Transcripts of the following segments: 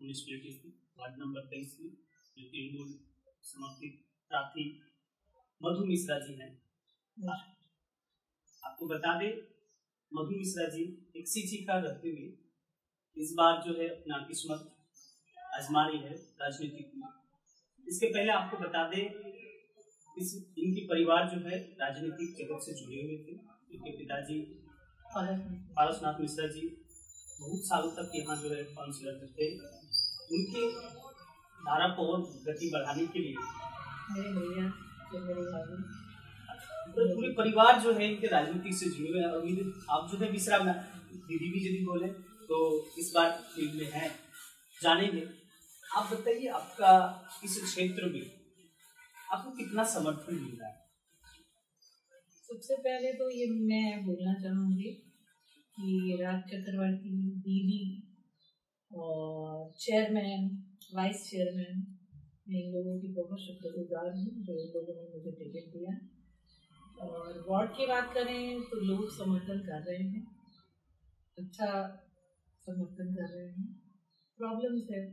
Municipality से ward number तेईस में जो प्रार्थी मधु मिश्रा जी हैं। आपको बता दें मधु मिश्रा जी एक शिक्षिका रहते हुए इस बार जो है अपना किस्मत आजमा रही है राजनीतिक में। इसके पहले आपको बता दें इस इनके परिवार जो है राजनीतिक जगत से जुड़े हुए थे। इनके पिताजी पारसनाथ मिश्रा। जी बहुत सालों तक यहाँ जो है काउंसिलर थे। उनके धारा को और गति बढ़ाने के लिए। मेरे भैया मेरे भाभी तो पूरे परिवार जो है इनके राजनीति से जुड़े हुए हैं। और आप जो है मिश्रा में दीदी भी यदि बोले तो इस बार फ़ील्ड में है। जानेंगे। आप बताइए आपका इस क्षेत्र में आपको कितना समर्थन मिल रहा है? सबसे पहले तो ये मैं बोलना चाहूँगी कि राज चक्रवर्ती दीदी और चेयरमैन वाइस चेयरमैन मैं इन लोगों की बहुत शुक्रगुजार हूँ जो इन लोगों ने मुझे टिकट दिया। और वार्ड की बात करें तो लोग समर्थन कर रहे हैं। अच्छा समर्थन कर रहे हैं। प्रॉब्लम्स है।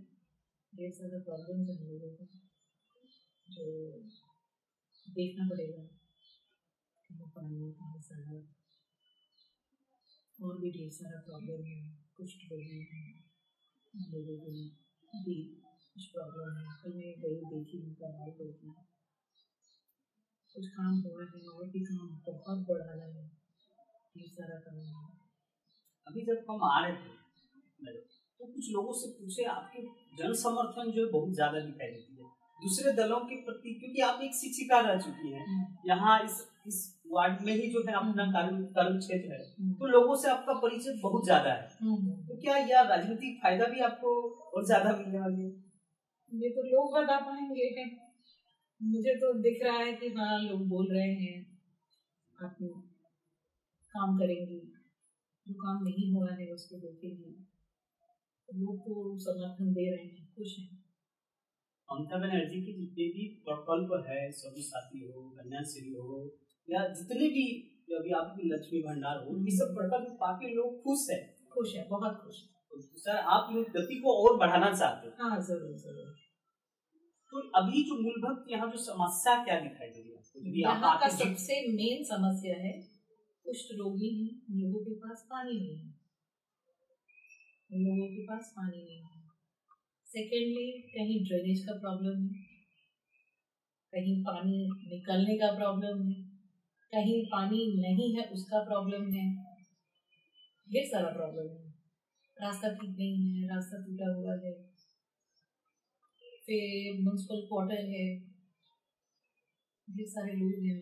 ढेर सारा प्रॉब्लम्स है लोगों को, जो देखना पड़ेगा कहीं पानी कहीं सड़क और भी ढेर सारा प्रॉब्लम है, कुछ रोगी हैं। लोगों को भी कुछ प्रॉब्लम है मैं गई देखी देखी कुछ काम हुआ है और भी काम बहुत बढ़ाना है ढेर सारा काम है अभी जब हम आ रहे थे तो कुछ लोगों से पूछे आपके जन समर्थन जो है बहुत ज़्यादा दिखाई देती है। दूसरे दलों के प्रति क्योंकि आप एक शिक्षिका रह चुकी हैं यहाँ इस इस वार्ड में ही जो है अपना कर्म कर्म क्षेत्र है। तो लोगों से आपका परिचय बहुत ज़्यादा है। तो क्या यह राजनीतिक फ़ायदा भी आपको और ज़्यादा मिलने वाली है? ये तो लोग बता पाएँगे। मुझे तो दिख रहा है कि हाँ लोग बोल रहे हैं आप काम करेंगी। जो काम नहीं हुआ है उसको देखेंगे। लोग तो समर्थन दे रहे हैं खुश हैं। ममता बनर्जी के जितने भी प्रकल्प है सभी साथी हो कन्याश्री हो या जितने भी अभी आपकी लक्ष्मी भंडार हो ये सब प्रकल्प पाके लोग खुश है। खुश है बहुत खुश है। तो सर आप लोग गति को और बढ़ाना चाहते हैं। हाँ ज़रूर ज़रूर। तो अभी जो मूलभूत यहाँ जो समस्या क्या दिखाई दे रही है यहाँ का सबसे मेन समस्या है कुष्ठ रोगी है उन लोगों के पास पानी नहीं है। उन लोगों के पास पानी नहीं है। सेकेंडली कहीं ड्रेनेज का प्रॉब्लम है। कहीं पानी निकलने का प्रॉब्लम है। कहीं पानी नहीं है, उसका प्रॉब्लम है। ढेर सारा प्रॉब्लम है। रास्ता ठीक नहीं है, रास्ता टूटा हुआ है। फिर म्यूनसिपल क्वार्टर है। ढेर सारे लोग हैं।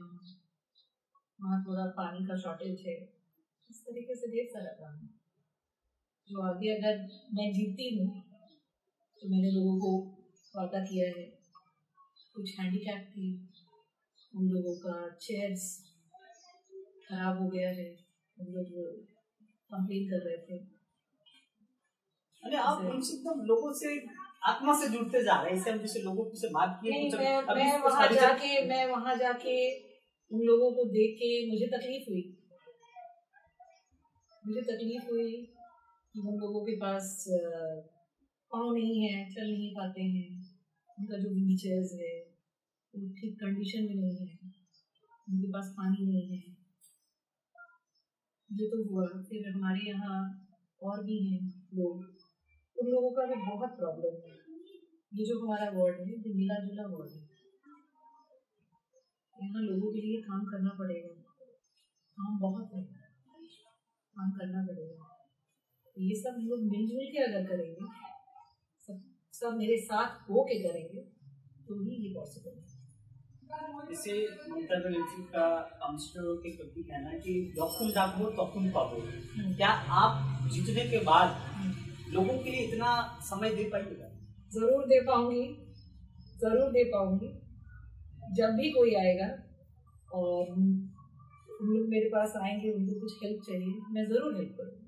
वहाँ थोड़ा पानी का शॉर्टेज है। इस तरीके से ढेर सारा काम है। जो आगे अगर मैं जीतती हूँ तो मैंने लोगों को वादा किया है। कुछ हैंडीकैप थी। उन लोगों का चेयर्स खराब हो गया है। उन लोग कंप्लेन कर रहे थे। अरे आप एकदम लोगों से आत्मा से जुड़ते जा रहे हैं। इसे हम जैसे लोगों से बात किए नहीं मैं मैं वहाँ जाके मैं वहाँ जाके उन लोगों को देख के मुझे तकलीफ़ हुई। मुझे तकलीफ़ हुई कि उन लोगों के पास पाँव नहीं है चल नहीं पाते हैं। उनका जो व्हील है वो ठीक कंडीशन में नहीं है। उनके पास पानी नहीं है। ये तो हुआ। फिर हमारे यहाँ और भी हैं लोग। उन लोगों का भी बहुत प्रॉब्लम है। ये जो हमारा वार्ड है, ये मिला जुला वार्ड है। यहाँ लोगों के लिए काम करना पड़ेगा। काम बहुत है। काम करना पड़ेगा। ये सब लोग मिलजुल के अगर करेंगे, सब सब मेरे साथ हो के करेंगे तो ही ये पॉसिबल है। जैसे ममता बनर्जी का काउंसिलर के प्रति कहना है कि যখন ডাকবো তখন পাবো क्या आप जीतने के बाद लोगों के लिए इतना समय दे पाइएगा जरूर दे पाऊंगी जरूर दे पाऊंगी जब भी कोई आएगा और उन लोग मेरे पास आएंगे उनको कुछ हेल्प चाहिए मैं जरूर हेल्प करूँगी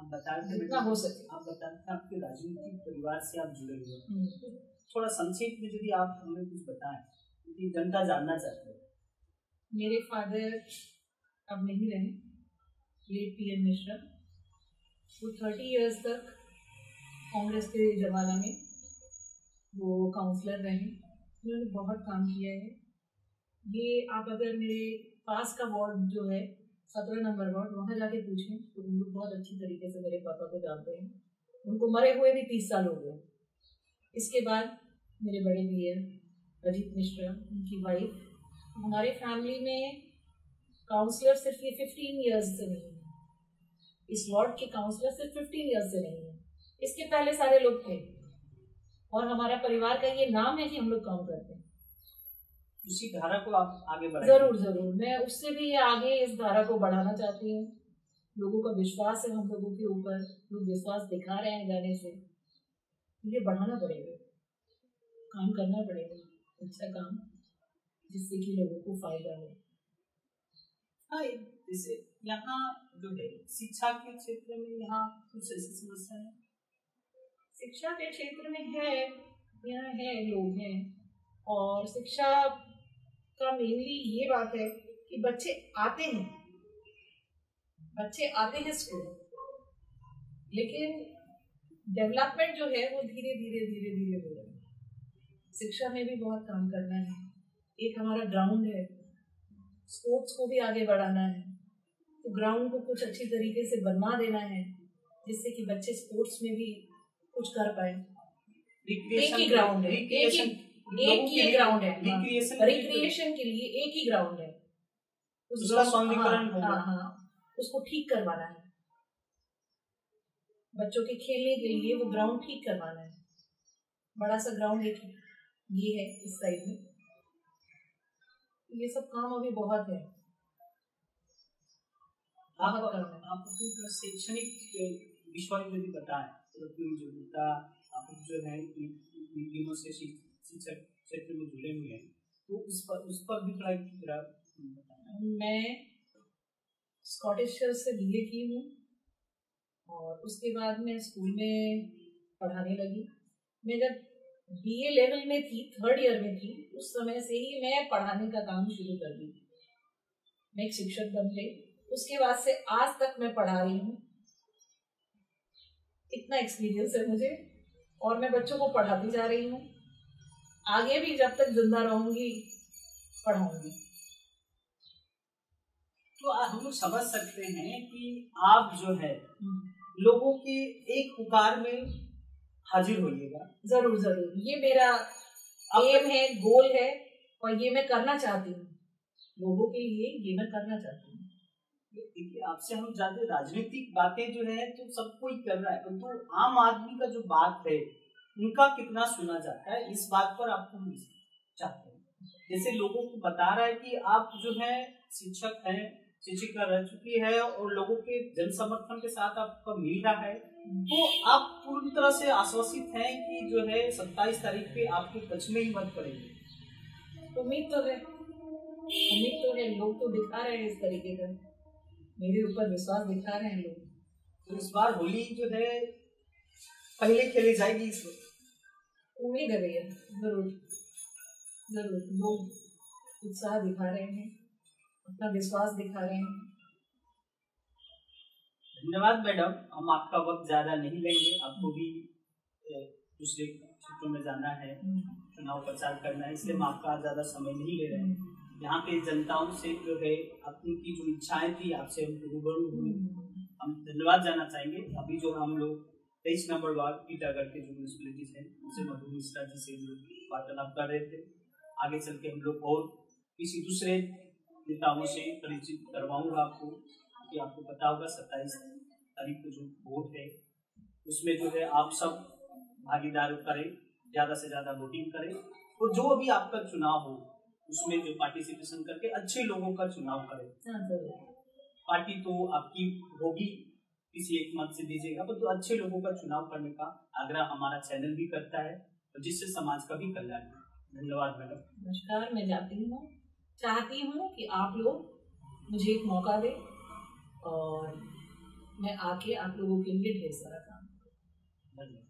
आप बता रहे थे जितना हो सके। आप बता रहे थे आपके राजनीतिक परिवार से आप जुड़े हुए हैं। तो थोड़ा संक्षेप में यदि आप हमें कुछ बताएँ क्योंकि जनता जानना चाहती है। मेरे फादर अब नहीं रहे लेट पी एन मिश्रा वो थर्टी इयर्स तक कांग्रेस के जमाना में वो काउंसलर रहे। उन्होंने बहुत काम किया है। ये आप अगर मेरे पास का वार्ड जो है सत्रह नंबर वार्ड वहाँ जाके पूछें तो उन लोग बहुत अच्छी तरीके से मेरे पापा को जानते हैं। उनको मरे हुए भी तीस साल हो गए। इसके बाद मेरे बड़े भैया अजीत मिश्रा, उनकी वाइफ हमारे फैमिली में काउंसलर सिर्फ़ ये फिफ्टीन ईयर्स से नहीं है। इस वार्ड के काउंसलर सिर्फ़ फिफ्टीन ईयर्स से नहीं है। इसके पहले सारे लोग थे। और हमारा परिवार का ये नाम है कि हम लोग काम करते हैं। उसी धारा को आप आगे बढ़ाएँ ज़रूर ज़रूर। मैं उससे भी आगे इस धारा को बढ़ाना चाहती हूँ। लोगों का विश्वास है हम लोगों के ऊपर लोग विश्वास दिखा रहे हैं जाने से। ये बढ़ाना पड़ेगा। काम करना पड़ेगा। अच्छा काम जिससे कि लोगों को फ़ायदा हो। हाँ जैसे यहाँ जो है शिक्षा के क्षेत्र में यहाँ कुछ ऐसी समस्या है? शिक्षा के क्षेत्र में है यहाँ है लोग हैं। और शिक्षा का मेनली ये बात है कि बच्चे आते हैं। बच्चे आते हैं स्कूल लेकिन डेवलपमेंट जो है वो धीरे धीरे धीरे धीरे हो रहा है। शिक्षा में भी बहुत काम करना है। एक हमारा ग्राउंड है। स्पोर्ट्स को भी आगे बढ़ाना है। तो ग्राउंड को कुछ अच्छी तरीके से बनवा देना है जिससे कि बच्चे स्पोर्ट्स में भी कुछ कर पाए। एक ही ग्राउंड है। एक ही एक ही ग्राउंड है रिक्रिएशन के लिए एक ही ग्राउंड है उसका सौंदर्यीकरण हाँ, हाँ, हाँ, उसको ठीक करवाना है बच्चों के खेलने के लिए वो ग्राउंड ठीक करवाना है बड़ा सा ग्राउंड एक ये है इस साइड में ये सब काम अभी बहुत है आप आप अपनी शैक्षणिक विषय में भी बताएँ तो जो आप जो है दिनों से क्षेत्र में जुड़े हुए हैं। तो उस पर उस पर भी थोड़ा मैं स्कॉटिश से बी की हूँ और उसके बाद मैं स्कूल में पढ़ाने लगी। मैं जब बी ए लेवल में थी थर्ड ईयर में थी, उस समय से ही मैं पढ़ाने का काम शुरू कर दी। मैं एक शिक्षक बन गई। उसके बाद से आज तक मैं पढ़ा रही हूँ। इतना एक्सपीरियंस है मुझे और मैं बच्चों को पढ़ाती जा रही हूँ। आगे भी जब तक ज़िंदा रहूँगी पढ़ाऊँगी। तो हम लोग समझ सकते हैं कि आप जो है हम्म। लोगों के एक पुकार में हाजिर होइएगा। ज़रूर ज़रूर। ये मेरा एम है गोल है और ये मैं करना चाहती हूँ। लोगों के लिए ये मैं करना चाहती हूँ। देखिए आपसे हम ज़्यादा राजनीतिक बातें जो है तो सब कोई कर रहा है तो आम आदमी का जो बात है उनका कितना सुना जाता है इस बात पर आपको चाहते हैं। जैसे लोगों को बता रहा है कि आप जो है शिक्षक हैं शिक्षिका रह चुकी है और लोगों के जन समर्थन के साथ आपका मिल रहा है तो आप पूरी तरह से आश्वासित हैं कि जो है सत्ताईस तारीख पे आपके कच्छ में ही मत पड़ेगी। उम्मीद तो है। उम्मीद तो है। लोग तो दिखा रहे हैं इस तरीके का। मेरे ऊपर विश्वास दिखा रहे हैं लोग। तो इस बार होली जो है पहले खेली जाएगी इस वक्त। उम्मीद है भैया। ज़रूर। ज़रूर। लोग उत्साह दिखा रहे हैं। अपना विश्वास दिखा रहे हैं। धन्यवाद मैडम। हम आपका वक्त ज़्यादा नहीं लेंगे। आपको भी दूसरे क्षेत्रों में जाना है हम्म। चुनाव प्रचार करना है इसलिए हम आपका ज़्यादा समय नहीं ले रहे हैं। हम्म। यहाँ के जनताओं से जो है अपनी की जो इच्छाएँ थी आपसे हम रूबरू हुए। हम्म। हम धन्यवाद जाना चाहेंगे। अभी जो हम लोग तेईस नंबर वार्ड ईटागढ़ के जो म्यूनसिपलिटीज है उनसे मधु मिश्रा जी से वार्तालाप कर रहे थे। आगे चल के हम लोग और किसी दूसरे नेताओं से परिचित करवाऊँगा आपको कि आपको पता होगा सत्ताईस तारीख को जो वोट है उसमें जो है आप सब भागीदार करें ज़्यादा से ज़्यादा वोटिंग करें। और जो भी आपका चुनाव हो उसमें जो पार्टिसिपेशन करके अच्छे लोगों का चुनाव करें। हाँ, पार्टी तो आपकी होगी किसी एक मत से दीजिएगा। पर तो अच्छे लोगों का चुनाव करने का आग्रह हमारा चैनल भी करता है और जिससे समाज का भी कल्याण है। धन्यवाद मैडम। नमस्कार मैं जाती हूँ। चाहती हूँ कि आप लोग मुझे एक मौका दें और मैं आके आप लोगों के लिए ढेर सारा काम धन्यवाद।